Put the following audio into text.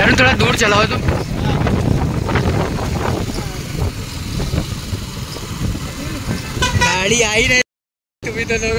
अरुण थोड़ा दूर चलाओ तुम। गाड़ी आई नहीं। तुम्हें तो लोग